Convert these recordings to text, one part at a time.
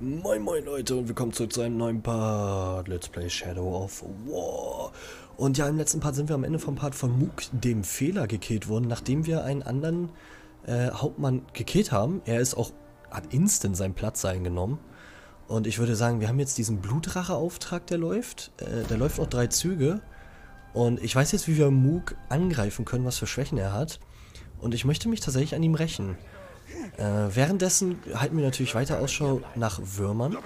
Moin moin Leute und willkommen zurück zu einem neuen Part Let's Play Shadow of War. Und ja, im letzten Part sind wir am Ende vom Part von Mook, dem Fehler, gekillt worden, nachdem wir einen anderen äh, Hauptmann gekillt haben. Er ist auch, hat instant seinen Platz eingenommen. Und ich würde sagen, wir haben jetzt diesen Blutrache-Auftrag, der läuft. Äh, der läuft noch drei Züge. Und ich weiß jetzt, wie wir Mook angreifen können, was für Schwächen er hat. Und ich möchte mich tatsächlich an ihm rächen. Äh, währenddessen halten wir natürlich weiter Ausschau nach Würmern,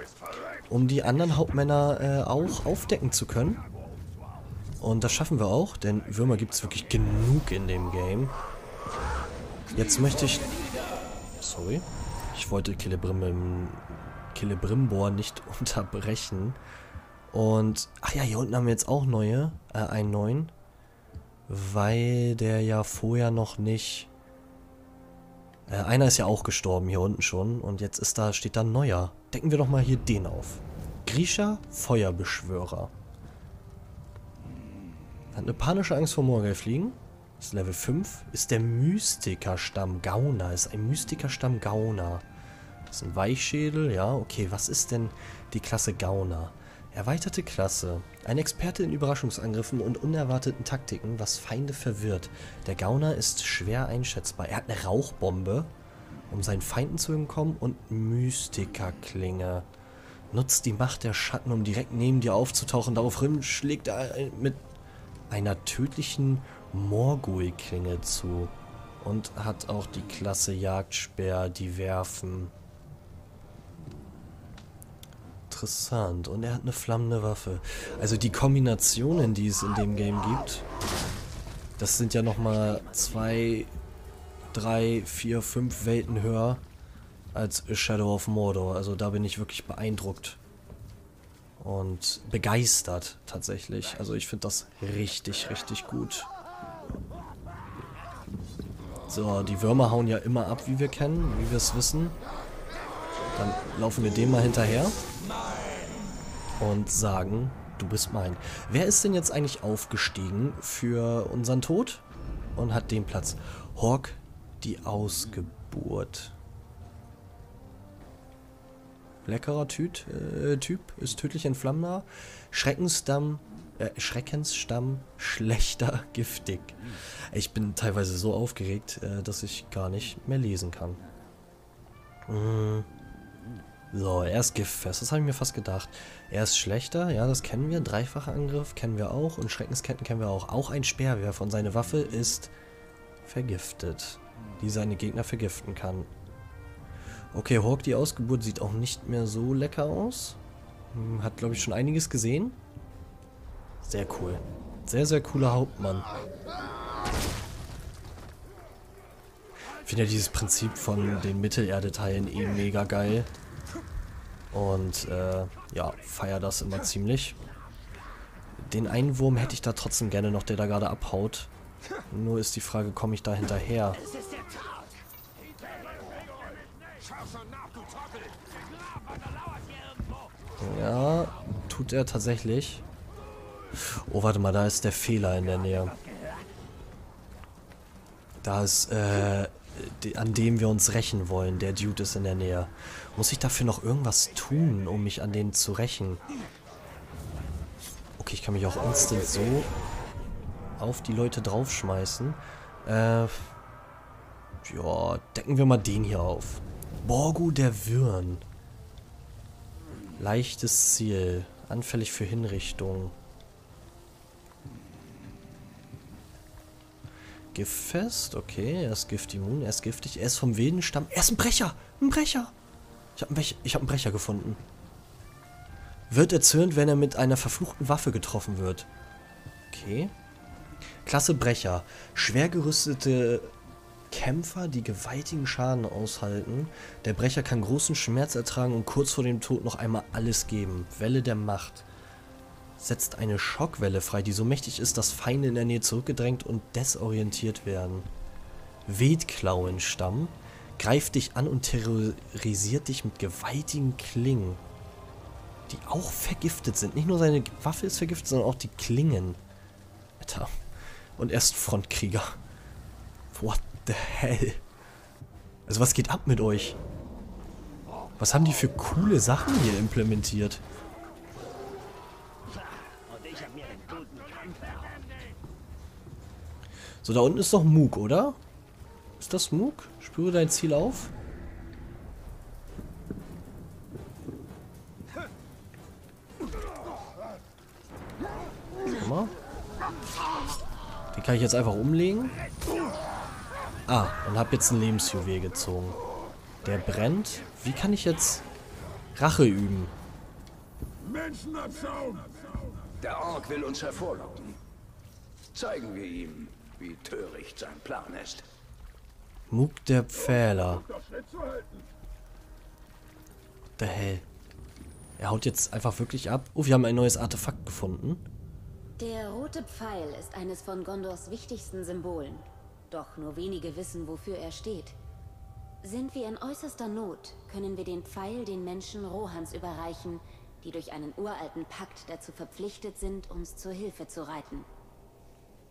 um die anderen Hauptmänner äh, auch aufdecken zu können. Und das schaffen wir auch, denn Würmer gibt es wirklich genug in dem Game. Jetzt möchte ich... Sorry. Ich wollte Killebrim, Killebrimbor nicht unterbrechen. Und... Ach ja, hier unten haben wir jetzt auch neue. Äh, einen neuen. Weil der ja vorher noch nicht äh, einer ist ja auch gestorben hier unten schon und jetzt ist da, steht da ein neuer. Decken wir doch mal hier den auf. Grisha, Feuerbeschwörer. Hat eine panische Angst vor Morgel fliegen. Ist Level 5. Ist der Mystikerstamm Gauner. Ist ein Mystikerstamm Gauner. Das ist ein Weichschädel. Ja, okay. Was ist denn die Klasse Gauner? Erweiterte Klasse. Ein Experte in Überraschungsangriffen und unerwarteten Taktiken, was Feinde verwirrt. Der Gauner ist schwer einschätzbar. Er hat eine Rauchbombe, um seinen Feinden zu entkommen und Mystikerklinge. Nutzt die Macht der Schatten, um direkt neben dir aufzutauchen. Daraufhin schlägt er mit einer tödlichen Morgul-Klinge zu. Und hat auch die Klasse Jagdspeer, die werfen interessant. Und er hat eine flammende Waffe. Also die Kombinationen, die es in dem Game gibt, das sind ja nochmal zwei, drei, vier, fünf Welten höher als Shadow of Mordor. Also da bin ich wirklich beeindruckt. Und begeistert tatsächlich. Also ich finde das richtig, richtig gut. So, die Würmer hauen ja immer ab, wie wir kennen, wie wir es wissen. Dann laufen wir dem mal hinterher und sagen, du bist mein. Wer ist denn jetzt eigentlich aufgestiegen für unseren Tod und hat den Platz? Hawk, die Ausgeburt. Leckerer Tüt, äh, Typ, ist tödlich entflammender. Schreckensstamm, äh, Schreckensstamm, schlechter, giftig. Ich bin teilweise so aufgeregt, äh, dass ich gar nicht mehr lesen kann. Mmh. So, er ist giftfest. Das habe ich mir fast gedacht. Er ist schlechter, ja, das kennen wir. Dreifacher Angriff kennen wir auch. Und Schreckensketten kennen wir auch. Auch ein Speerwerfer. Und seine Waffe ist vergiftet. Die seine Gegner vergiften kann. Okay, Hawk, die Ausgeburt sieht auch nicht mehr so lecker aus. Hm, hat, glaube ich, schon einiges gesehen. Sehr cool. Sehr, sehr cooler Hauptmann. Ich finde ja dieses Prinzip von den Mittelerde-Teilen eh mega geil. Und äh, ja, feier das immer ziemlich. Den einen Wurm hätte ich da trotzdem gerne noch, der da gerade abhaut. Nur ist die Frage, komme ich da hinterher? Ja, tut er tatsächlich. Oh, warte mal, da ist der Fehler in der Nähe. Da ist, äh, an dem wir uns rächen wollen. Der Dude ist in der Nähe. Muss ich dafür noch irgendwas tun, um mich an den zu rächen? Okay, ich kann mich auch instant so auf die Leute draufschmeißen. Äh, ja, decken wir mal den hier auf. Borgu der Würn. Leichtes Ziel. Anfällig für Hinrichtung. Giftfest, okay, er ist giftimmun, er ist giftig, er ist vom wilden Stamm. Er ist ein Brecher! Ein Brecher! Ich habe einen, hab einen Brecher gefunden. Wird erzürnt, wenn er mit einer verfluchten Waffe getroffen wird. Okay. Klasse Brecher. Schwer gerüstete Kämpfer, die gewaltigen Schaden aushalten. Der Brecher kann großen Schmerz ertragen und kurz vor dem Tod noch einmal alles geben. Welle der Macht setzt eine Schockwelle frei, die so mächtig ist, dass Feinde in der Nähe zurückgedrängt und desorientiert werden. Wildklauenstamm greift dich an und terrorisiert dich mit gewaltigen Klingen, die auch vergiftet sind. Nicht nur seine Waffe ist vergiftet, sondern auch die Klingen. Alter. Und er ist Frontkrieger. What the hell? Also was geht ab mit euch? Was haben die für coole Sachen hier implementiert? So, da unten ist doch Mook, oder? Ist das Mook? Spüre dein Ziel auf. Guck mal. Den kann ich jetzt einfach umlegen. Ah, und habe jetzt ein Lebensjuwel gezogen. Der brennt. Wie kann ich jetzt Rache üben? Der Ork will uns hervorlocken. Zeigen wir ihm, wie töricht sein Plan ist. Mug der Pfähler. Der hell. Er haut jetzt einfach wirklich ab. Oh, wir haben ein neues Artefakt gefunden. Der rote Pfeil ist eines von Gondors wichtigsten Symbolen. Doch nur wenige wissen, wofür er steht. Sind wir in äußerster Not, können wir den Pfeil den Menschen Rohans überreichen, die durch einen uralten Pakt dazu verpflichtet sind, uns zur Hilfe zu reiten.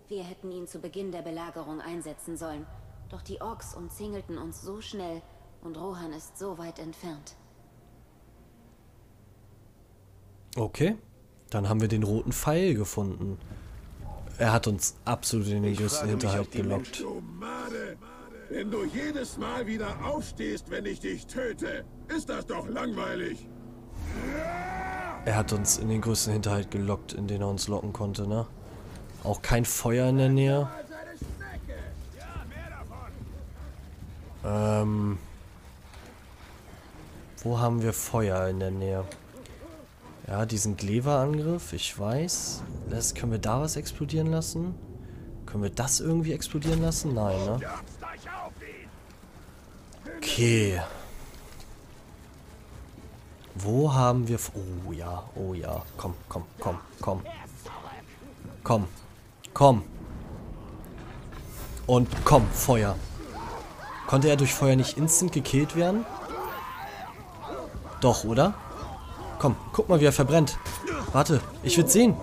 Wir hätten ihn zu Beginn der Belagerung einsetzen sollen, doch die Orks umzingelten uns so schnell und Rohan ist so weit entfernt. Okay, dann haben wir den roten Pfeil gefunden. Er hat uns absolut in den größten Hinterhalt gelockt. Wenn du jedes Mal wieder aufstehst, wenn ich dich töte, ist das doch langweilig. Er hat uns in den größten Hinterhalt gelockt, in den er uns locken konnte, ne? Auch kein Feuer in der Nähe. Ähm. Wo haben wir Feuer in der Nähe? Ja, diesen Glever-Angriff, ich weiß. Das, können wir da was explodieren lassen? Können wir das irgendwie explodieren lassen? Nein, ne? Okay. Wo haben wir... Oh ja, oh ja. Komm, komm, komm, komm. Komm. Komm. Und komm, Feuer. Konnte er durch Feuer nicht instant gekillt werden? Doch, oder? Komm, guck mal, wie er verbrennt. Warte, ich will sehen.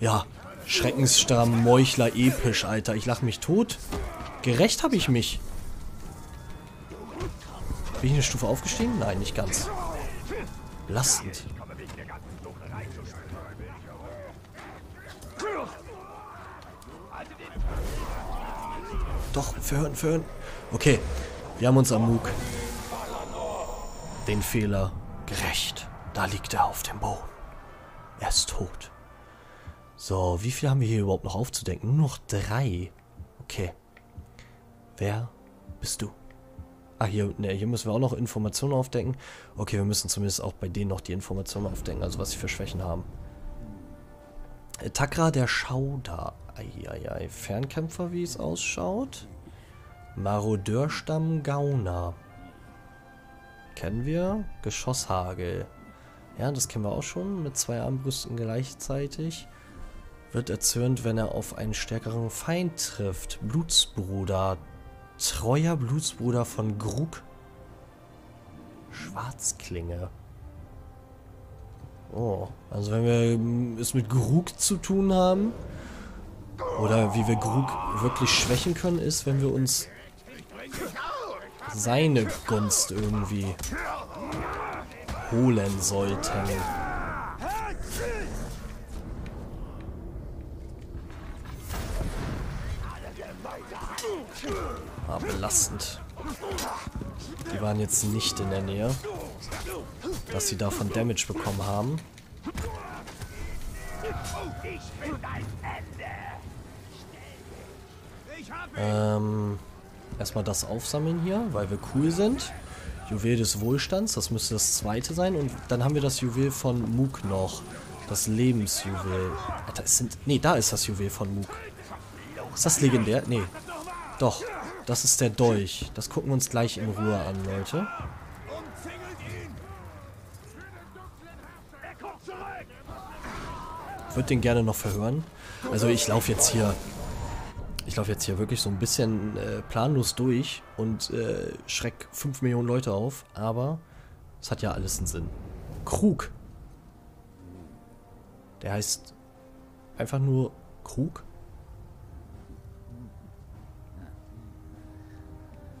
Ja, schreckensstramm, Meuchler, episch, Alter. Ich lach mich tot. Gerecht habe ich mich. Bin ich eine Stufe aufgestiegen? Nein, nicht ganz. Belastend. Doch, verhören, verhören. Okay, wir haben uns am Mug den Fehler gerecht. Da liegt er auf dem Boden. Er ist tot. So, wie viel haben wir hier überhaupt noch aufzudenken? Nur noch drei. Okay. Wer bist du? Ah, hier, ne, hier müssen wir auch noch Informationen aufdecken. Okay, wir müssen zumindest auch bei denen noch die Informationen aufdecken, also was sie für Schwächen haben. Äh, Takra der Schauder. Eieiei. Fernkämpfer, wie es ausschaut. Marodeurstamm Gauner. Kennen wir. Geschosshagel. Ja, das kennen wir auch schon. Mit zwei Armbrüsten gleichzeitig. Wird erzürnt, wenn er auf einen stärkeren Feind trifft. Blutsbruder. Treuer Blutsbruder von Grug. Schwarzklinge. Oh, also wenn wir es mit Grug zu tun haben, oder wie wir Grug wirklich schwächen können, ist, wenn wir uns seine Gunst irgendwie holen sollten. Ah, belastend. Die waren jetzt nicht in der Nähe, dass sie davon Damage bekommen haben. Ähm, erstmal das aufsammeln hier, weil wir cool sind. Juwel des Wohlstands, das müsste das zweite sein. Und dann haben wir das Juwel von Mook noch. Das Lebensjuwel. Alter, es sind... Nee, da ist das Juwel von Mook. Ist das legendär? Nee. Doch. Das ist der Dolch. Das gucken wir uns gleich in Ruhe an, Leute. Würde den gerne noch verhören. Also ich laufe jetzt hier ich laufe jetzt hier wirklich so ein bisschen äh, planlos durch und äh, schreck 5 Millionen Leute auf, aber es hat ja alles einen Sinn. Krug. Der heißt einfach nur Krug.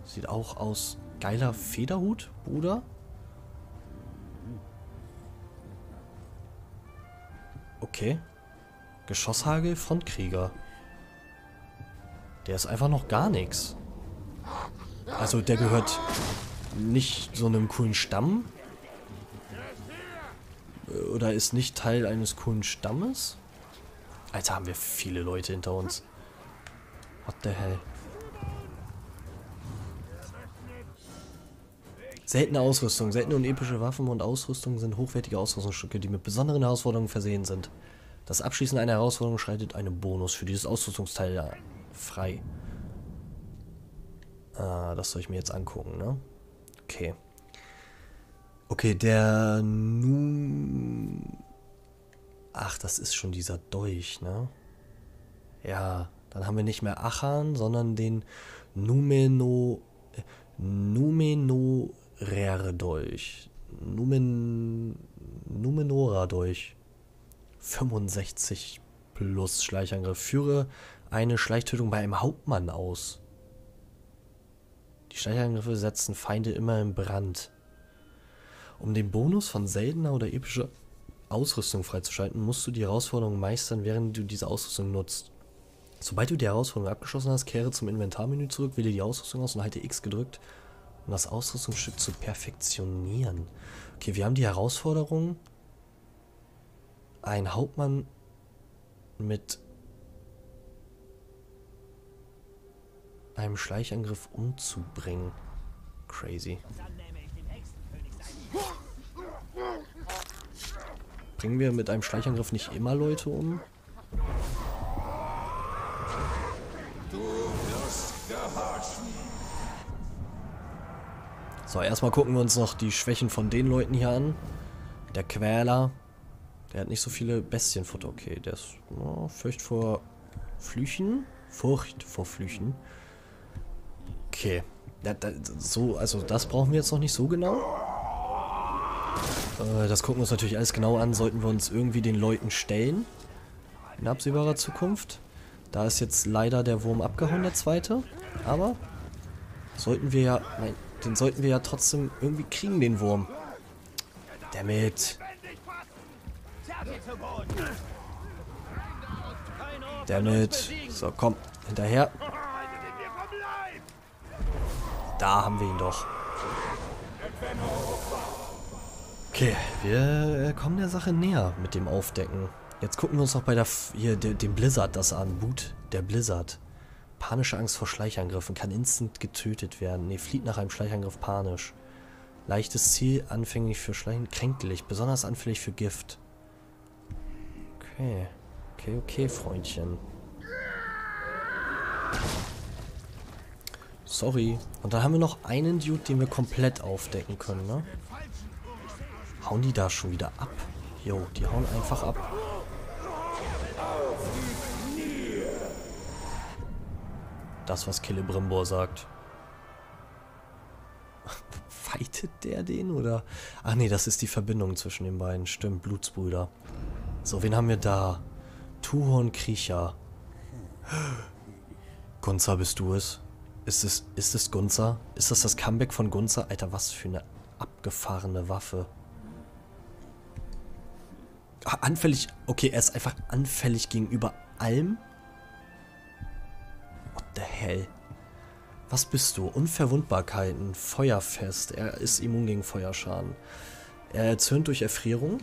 Sieht auch aus. Geiler Federhut, Bruder. Okay. Geschosshagel, Frontkrieger. Der ist einfach noch gar nichts. Also der gehört nicht so einem coolen Stamm. Oder ist nicht Teil eines coolen Stammes. Alter, haben wir viele Leute hinter uns. What the hell? Seltene Ausrüstung. Seltene und epische Waffen und Ausrüstung sind hochwertige Ausrüstungsstücke, die mit besonderen Herausforderungen versehen sind. Das Abschließen einer Herausforderung schreitet einen Bonus für dieses Ausrüstungsteil frei. Ah, das soll ich mir jetzt angucken, ne? Okay. Okay, der nun... Ach, das ist schon dieser Dolch, ne? Ja, dann haben wir nicht mehr Achan, sondern den Numeno... Numenorare-Dolch. Numen... Numenora-Dolch. 65 plus Schleichangriff. Führe eine Schleichtötung bei einem Hauptmann aus. Die Schleichangriffe setzen Feinde immer in Brand. Um den Bonus von seltener oder epischer Ausrüstung freizuschalten, musst du die Herausforderung meistern, während du diese Ausrüstung nutzt. Sobald du die Herausforderung abgeschlossen hast, kehre zum Inventarmenü zurück, wähle die Ausrüstung aus und halte X gedrückt, um das Ausrüstungsstück zu perfektionieren. Okay, wir haben die Herausforderung, ein Hauptmann mit einem Schleichangriff umzubringen. Crazy. Bringen wir mit einem Schleichangriff nicht immer Leute um? So, erstmal gucken wir uns noch die Schwächen von den Leuten hier an. Der Quäler. Der hat nicht so viele Bestienfutter. Okay, der ist oh, Furcht vor Flüchen. Furcht vor Flüchen. Okay. Ja, da, so, also das brauchen wir jetzt noch nicht so genau. Äh, das gucken wir uns natürlich alles genau an. Sollten wir uns irgendwie den Leuten stellen. In absehbarer Zukunft. Da ist jetzt leider der Wurm abgehauen, der zweite. Aber sollten wir ja... Nein, den sollten wir ja trotzdem irgendwie kriegen, den Wurm. Damit. Damit. So, komm. Hinterher. Da haben wir ihn doch. Okay, wir äh, kommen der Sache näher mit dem Aufdecken. Jetzt gucken wir uns noch bei der F hier de, dem Blizzard das an. Boot der Blizzard. Panische Angst vor Schleichangriffen. Kann instant getötet werden. Ne, flieht nach einem Schleichangriff panisch. Leichtes Ziel, anfänglich für Schleichen, kränklich. Besonders anfällig für Gift. Okay. Okay, okay, Freundchen. Sorry. Und dann haben wir noch einen Dude, den wir komplett aufdecken können, ne? Hauen die da schon wieder ab? Jo, die hauen einfach ab. Das, was Killebrimbor sagt. Fightet der den, oder? Ach nee, das ist die Verbindung zwischen den beiden. Stimmt, Blutsbrüder. So, wen haben wir da? Tuhorn Kriecher. Gunza, bist du es? Ist es, ist es Gunza? Ist das das Comeback von Gunza? Alter, was für eine abgefahrene Waffe. Ach, anfällig. Okay, er ist einfach anfällig gegenüber allem. What the hell? Was bist du? Unverwundbarkeiten, Feuerfest. Er ist immun gegen Feuerschaden. Er erzürnt durch Erfrierung.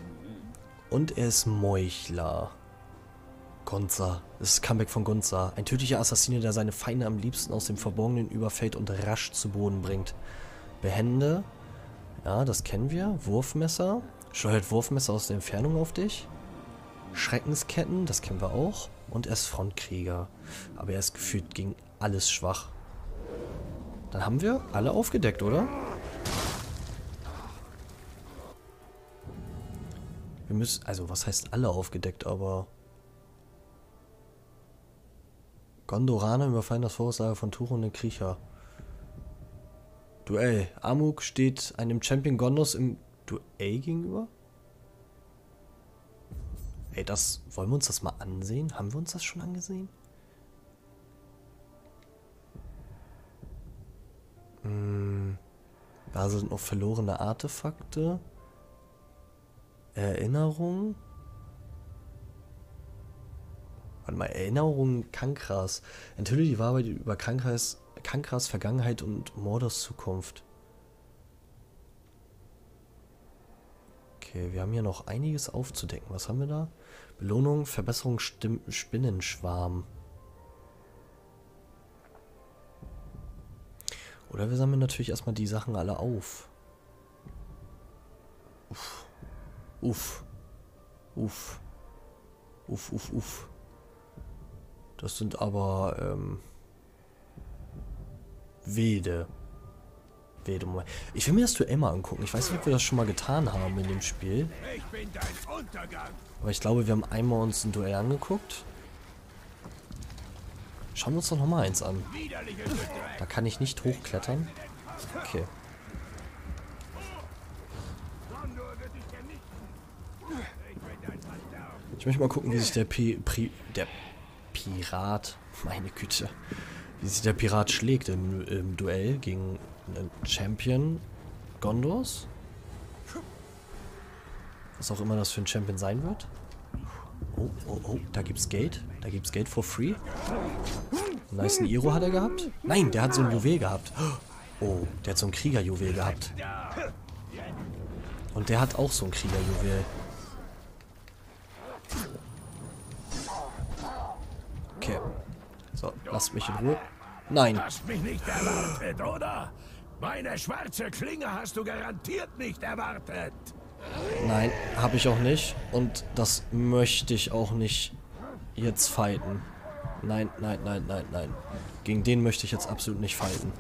Und er ist Meuchler. Gonza. Das ist Comeback von Gonza. Ein tödlicher Assassine, der seine Feinde am liebsten aus dem Verborgenen überfällt und rasch zu Boden bringt. Behände. Ja, das kennen wir. Wurfmesser. Steuert Wurfmesser aus der Entfernung auf dich. Schreckensketten, das kennen wir auch. Und er ist Frontkrieger. Aber er ist gefühlt gegen alles schwach. Dann haben wir alle aufgedeckt, oder? Wir müssen, also was heißt alle aufgedeckt, aber Gondoraner überfallen das Vorauslager von Tuch und den Kriecher. Duell. Amuk steht einem Champion Gondos im Duell gegenüber? Ey, das... Wollen wir uns das mal ansehen? Haben wir uns das schon angesehen? Da sind noch verlorene Artefakte. Erinnerung. Warte mal, Erinnerung Kankras. Enthülle die Wahrheit über Kankras, Kankras Vergangenheit und Mordors Zukunft. Okay, wir haben hier noch einiges aufzudecken. Was haben wir da? Belohnung, Verbesserung Stim Spinnenschwarm. Oder wir sammeln natürlich erstmal die Sachen alle auf. Uff. Uff. Uff. Uff, uff, uff. Das sind aber, ähm... Wede. Wede, Moment. Ich will mir das Duell mal angucken. Ich weiß nicht, ob wir das schon mal getan haben in dem Spiel. Ich bin dein Untergang. Aber ich glaube, wir haben einmal uns ein Duell angeguckt. Schauen wir uns doch nochmal eins an. Da kann ich nicht hochklettern. Okay. Ich möchte mal gucken, wie sich der Pi Pri der Pirat, meine Güte, wie sich der Pirat schlägt im, im Duell gegen einen Champion Gondors. Was auch immer das für ein Champion sein wird. Oh, oh, oh, da gibt's Geld. Da gibt's Geld for free. Nice Iro hat er gehabt. Nein, der hat so ein Juwel gehabt. Oh, der hat so ein Kriegerjuwel gehabt. Und der hat auch so ein Kriegerjuwel. Okay. So, lasst mich in Ruhe. Nein. Hast mich nicht erwartet, oder? Meine schwarze Klinge hast du garantiert nicht erwartet. Nein, habe ich auch nicht. Und das möchte ich auch nicht jetzt fighten. Nein, nein, nein, nein, nein. Gegen den möchte ich jetzt absolut nicht fighten.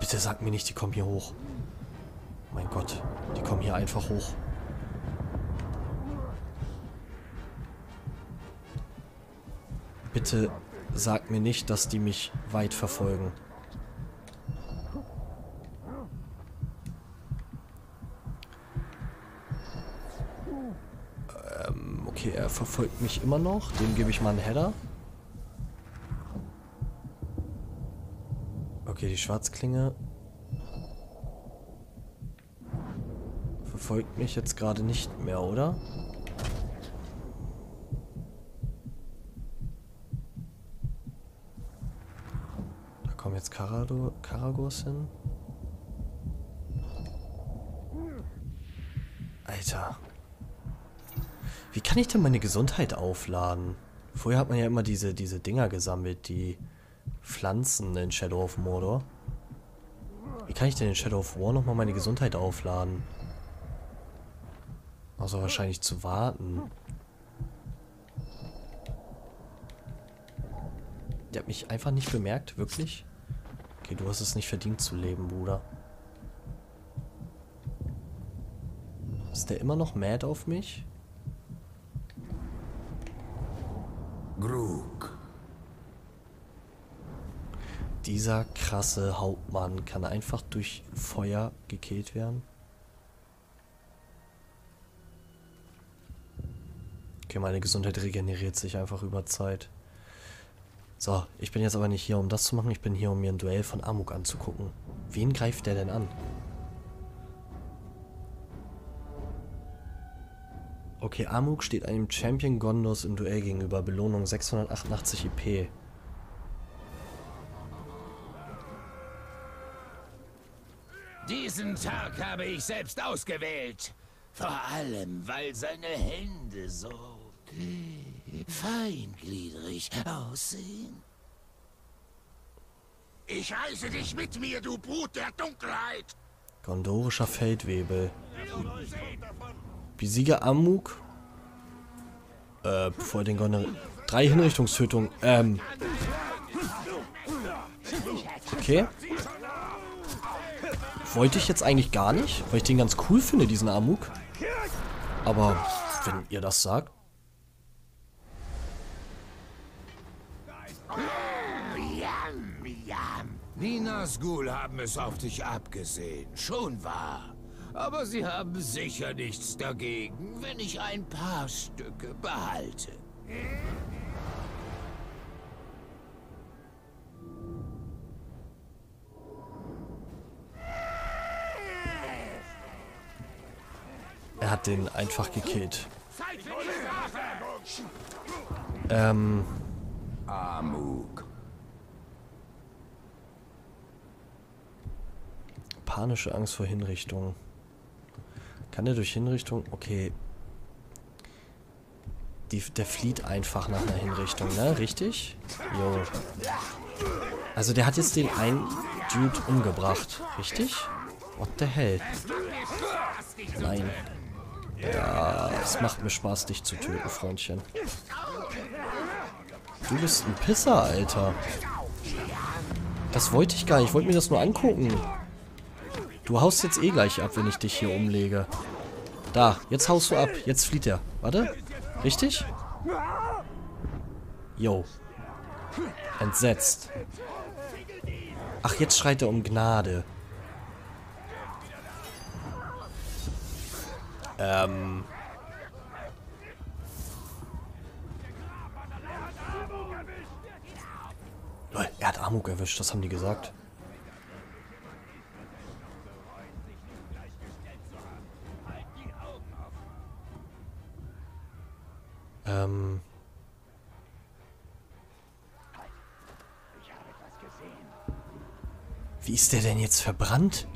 Bitte sag mir nicht, die kommen hier hoch. Mein Gott, die kommen hier einfach hoch. Bitte sag mir nicht, dass die mich weit verfolgen. Ähm, okay, er verfolgt mich immer noch. Dem gebe ich mal einen Header. Okay, die Schwarzklinge verfolgt mich jetzt gerade nicht mehr, oder? Jetzt Karado Karagos hin. Alter. Wie kann ich denn meine Gesundheit aufladen? Vorher hat man ja immer diese, diese Dinger gesammelt, die Pflanzen in Shadow of Mordor. Wie kann ich denn in Shadow of War nochmal meine Gesundheit aufladen? Außer wahrscheinlich zu warten. Der hat mich einfach nicht bemerkt, wirklich? Okay, du hast es nicht verdient zu leben, Bruder. Ist der immer noch mad auf mich? Grug. Dieser krasse Hauptmann kann einfach durch Feuer gekillt werden. Okay, meine Gesundheit regeneriert sich einfach über Zeit. So, ich bin jetzt aber nicht hier, um das zu machen. Ich bin hier, um mir ein Duell von Amuk anzugucken. Wen greift der denn an? Okay, Amuk steht einem Champion Gondos im Duell gegenüber. Belohnung 688 IP. Diesen Tag habe ich selbst ausgewählt. Vor allem, weil seine Hände so feingliedrig aussehen. Ich reiße dich mit mir, du Brut der Dunkelheit. Gondorischer Feldwebel. Besiege Amuk. Äh, bevor den Gondor... Drei Hinrichtungstötungen. Ähm. Okay. Wollte ich jetzt eigentlich gar nicht, weil ich den ganz cool finde, diesen Amuk. Aber wenn ihr das sagt. Ninas Ghoul haben es auf dich abgesehen, schon wahr. Aber sie haben sicher nichts dagegen, wenn ich ein paar Stücke behalte. Er hat den einfach gekillt. Ähm. Amuk, Panische Angst vor Hinrichtung. Kann er durch Hinrichtung? Okay. Die, der flieht einfach nach einer Hinrichtung, ne? Richtig? Jo. Also der hat jetzt den einen Dude umgebracht. Richtig? What the hell? Nein. Ja, es macht mir Spaß, dich zu töten, Freundchen. Du bist ein Pisser, Alter. Das wollte ich gar nicht. Ich wollte mir das nur angucken. Du haust jetzt eh gleich ab, wenn ich dich hier umlege. Da, jetzt haust du ab. Jetzt flieht er. Warte. Richtig? Yo. Entsetzt. Ach, jetzt schreit er um Gnade. Ähm. Lol, er hat Amok erwischt, das haben die gesagt. Ähm. Wie ist der denn jetzt verbrannt?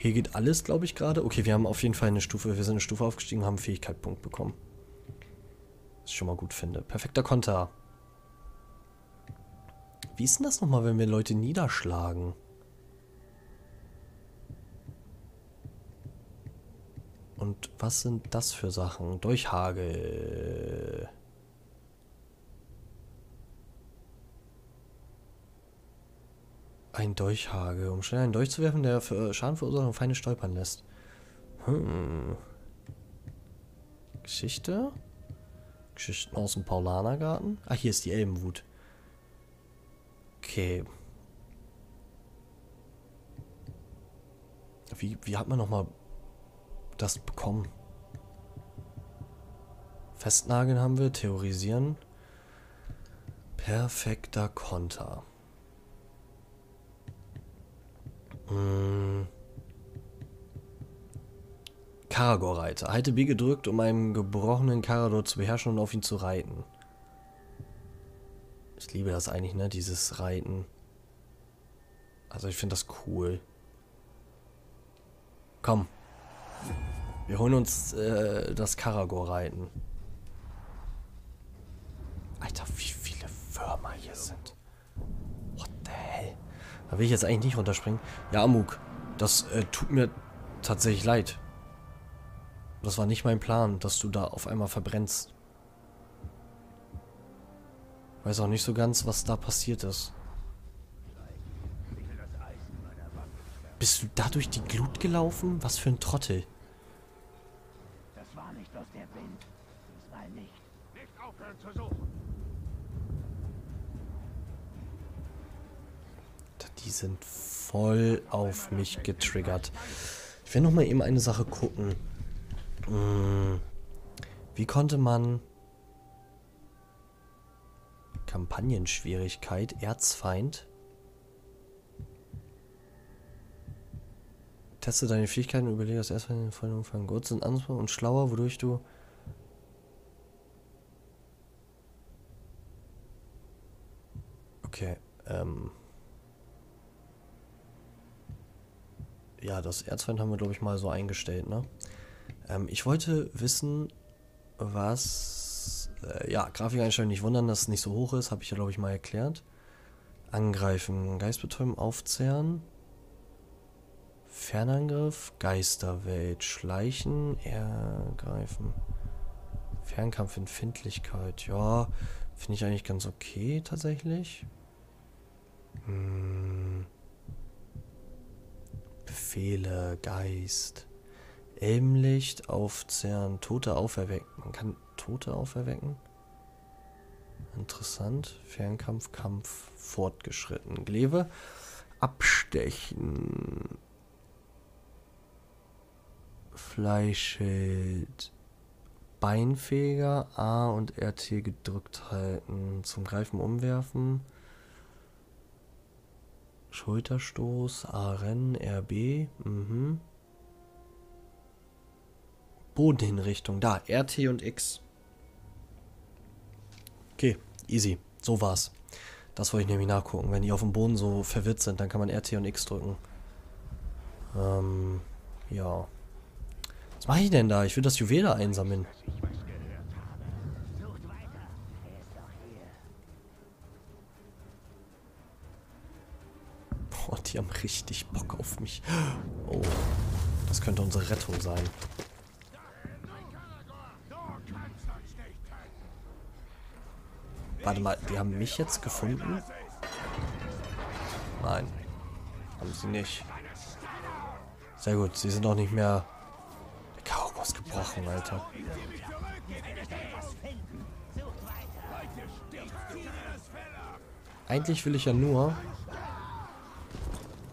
Hier geht alles, glaube ich, gerade. Okay, wir haben auf jeden Fall eine Stufe. Wir sind eine Stufe aufgestiegen, haben einen Fähigkeitspunkt bekommen. Was ich schon mal gut finde. Perfekter Konter. Wie ist denn das nochmal, wenn wir Leute niederschlagen? Und was sind das für Sachen? Durchhagel. Ein Dolchhagel. Um schnell einen Dolch zu werfen, der für Schaden verursacht und Feinde stolpern lässt. Hm. Geschichte? Geschichten aus dem Paulanergarten? Ah, hier ist die Elbenwut. Okay. Wie, wie hat man nochmal das bekommen? Festnageln haben wir, theorisieren. Perfekter Konter. Hm. Karagor-Reiter. Halte B gedrückt, um einen gebrochenen Karador zu beherrschen und auf ihn zu reiten. Ich liebe das eigentlich, ne? Dieses Reiten. Also ich finde das cool. Komm. Wir holen uns äh, das Karagor-Reiten. Alter, wie viele Würmer hier sind. What the hell? Da will ich jetzt eigentlich nicht runterspringen. Ja, Amuk, das äh, tut mir tatsächlich leid. Das war nicht mein Plan, dass du da auf einmal verbrennst. Weiß auch nicht so ganz, was da passiert ist. Bist du da durch die Glut gelaufen? Was für ein Trottel. Das war nicht aus der Wind. Das war nicht. Nicht aufhören zu suchen. Die sind voll auf mich getriggert. Ich will noch mal eben eine Sache gucken. Hm. Wie konnte man Kampagnenschwierigkeit, Erzfeind. Teste deine Fähigkeiten und überlege das erstmal in den vollen Umfang. Gut sind ansprechbar und schlauer, wodurch du Okay, ähm. Ja, das Erzfeind haben wir, glaube ich, mal so eingestellt, ne? Ähm, ich wollte wissen, was... Äh, ja, Grafikeinstellungen nicht wundern, dass es nicht so hoch ist, habe ich ja, glaube ich, mal erklärt. Angreifen, Geistbetäuben, aufzehren. Fernangriff, Geisterwelt, Schleichen, ergreifen. Fernkampf, Empfindlichkeit, ja, finde ich eigentlich ganz okay, tatsächlich. Hm. Befehle, Geist. Elbenlicht, aufzehren, Tote auferwecken. Man kann Tote auferwecken. Interessant. Fernkampf, Kampf, fortgeschritten. Gleve, abstechen. Fleischschild. Beinfeger. A und RT gedrückt halten. Zum Greifen umwerfen. Schulterstoß, A rennen, RB. Mhm. Bodenhinrichtung. Da, RT und X. Okay, easy. So war's. Das wollte ich nämlich nachgucken. Wenn die auf dem Boden so verwirrt sind, dann kann man RT und X drücken. Ähm, ja. Was mache ich denn da? Ich will das Juwel da einsammeln. Boah, die haben richtig Bock auf mich. Oh, das könnte unsere Rettung sein. Warte mal, die haben mich jetzt gefunden? Nein. Haben sie nicht. Sehr gut, sie sind auch nicht mehr... Der ist gebrochen, Alter. Eigentlich will ich ja nur,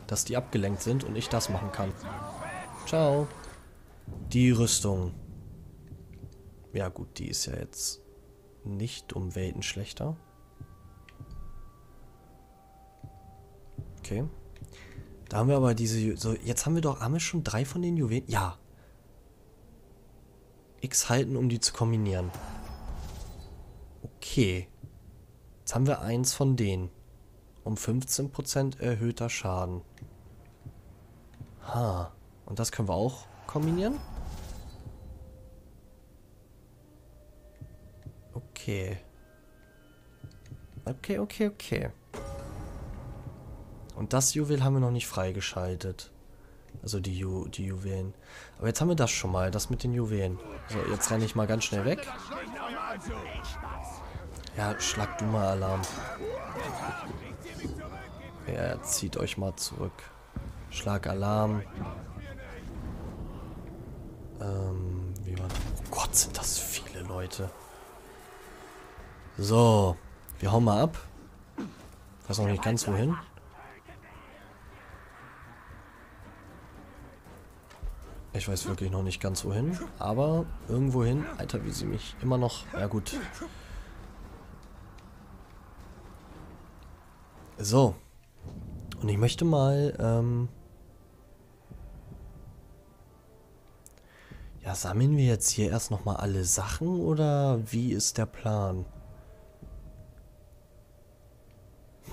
dass die abgelenkt sind und ich das machen kann. Ciao. Die Rüstung. Ja gut, die ist ja jetzt nicht um Welten schlechter. Okay. Da haben wir aber diese... So, jetzt haben wir doch... Haben wir schon drei von den Juwelen? Ja. X halten, um die zu kombinieren. Okay. Jetzt haben wir eins von denen. Um 15% erhöhter Schaden. Ha. Und das können wir auch kombinieren? Okay. Okay, okay, okay. Und das Juwel haben wir noch nicht freigeschaltet. Also die, Ju die Juwelen. Aber jetzt haben wir das schon mal, das mit den Juwelen. So, jetzt renne ich mal ganz schnell weg. Ja, schlag du mal Alarm. Ja, zieht euch mal zurück. Schlag Alarm. Ähm, wie war Oh Gott, sind das viele Leute. So, wir hauen mal ab. Weiß noch nicht ganz wohin. Ich weiß wirklich noch nicht ganz wohin, aber irgendwohin. Alter, wie sie mich immer noch... Ja gut. So. Und ich möchte mal... Ähm ja, sammeln wir jetzt hier erst nochmal alle Sachen oder wie ist der Plan? Hm.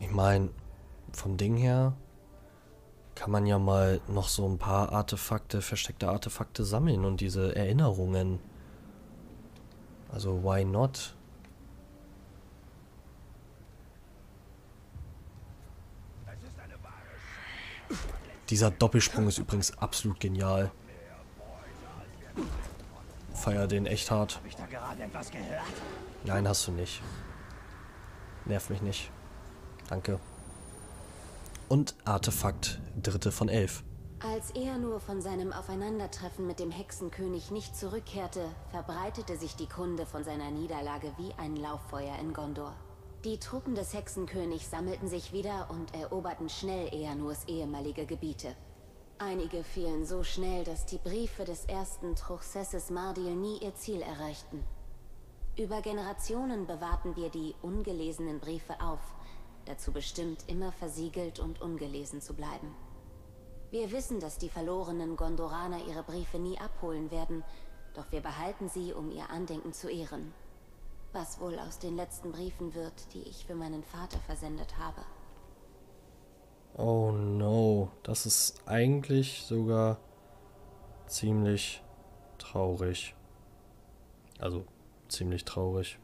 Ich meine, vom Ding her kann man ja mal noch so ein paar Artefakte, versteckte Artefakte sammeln und diese Erinnerungen. Also, why not? Dieser Doppelsprung ist übrigens absolut genial. Feier den echt hart. Nein, hast du nicht. Nerv mich nicht. Danke. Und Artefakt, dritte von elf. Als er nur von seinem Aufeinandertreffen mit dem Hexenkönig nicht zurückkehrte, verbreitete sich die Kunde von seiner Niederlage wie ein Lauffeuer in Gondor. Die Truppen des Hexenkönigs sammelten sich wieder und eroberten schnell Eanurs ehemalige Gebiete. Einige fielen so schnell, dass die Briefe des ersten Truchsesses Mardil nie ihr Ziel erreichten. Über Generationen bewahrten wir die ungelesenen Briefe auf, dazu bestimmt, immer versiegelt und ungelesen zu bleiben. Wir wissen, dass die verlorenen Gondoraner ihre Briefe nie abholen werden, doch wir behalten sie, um ihr Andenken zu ehren. Was wohl aus den letzten Briefen wird, die ich für meinen Vater versendet habe. Oh no, das ist eigentlich sogar ziemlich traurig. Also ziemlich traurig.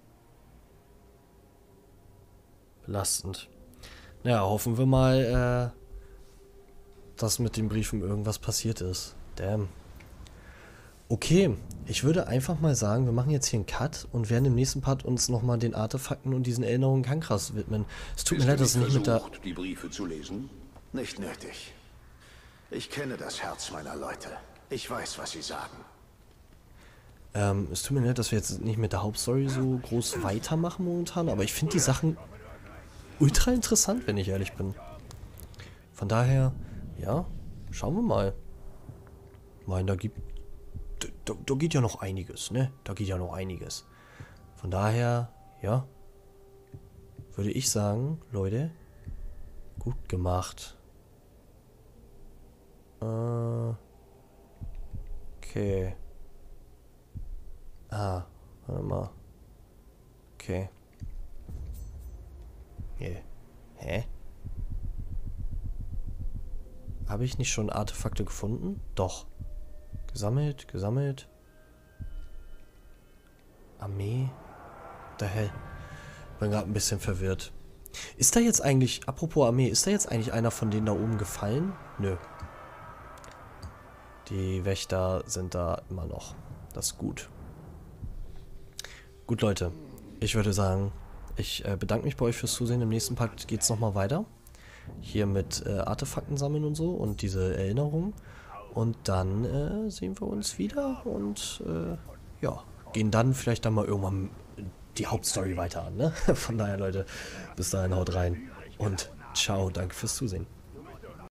Belastend. Ja, hoffen wir mal, äh, dass mit den Briefen irgendwas passiert ist. Damn. Okay, ich würde einfach mal sagen, wir machen jetzt hier einen Cut und werden im nächsten Part uns nochmal den Artefakten und diesen Erinnerungen Kankras widmen. Es tut Bist mir leid, dass es nicht mit der... die Briefe zu lesen? Nicht nötig. Ich kenne das Herz meiner Leute. Ich weiß, was sie sagen. Ähm, es tut mir leid, dass wir jetzt nicht mit der Hauptstory so groß weitermachen momentan, aber ich finde die Sachen ultra interessant, wenn ich ehrlich bin. Von daher, Ja, schauen wir mal. Ich meine, da gibt... Da, da geht ja noch einiges, ne? Da geht ja noch einiges. Von daher, ja, würde ich sagen, Leute, gut gemacht. Äh, okay. Ah, warte mal. Okay. Yeah. Hä? Habe ich nicht schon Artefakte gefunden? Doch. Gesammelt, gesammelt. Armee. Der hell. Bin gerade ein bisschen verwirrt. Ist da jetzt eigentlich, apropos Armee, ist da jetzt eigentlich einer von denen da oben gefallen? Nö. Die Wächter sind da immer noch. Das ist gut. Gut, Leute. Ich würde sagen, ich äh, bedanke mich bei euch fürs Zusehen. Im nächsten Part geht es nochmal weiter. Hier mit äh, Artefakten sammeln und so und diese Erinnerung. Und dann äh, sehen wir uns wieder und äh, ja, gehen dann vielleicht dann mal irgendwann die Hauptstory weiter an. Ne? Von daher, Leute, bis dahin haut rein und ciao, danke fürs Zusehen.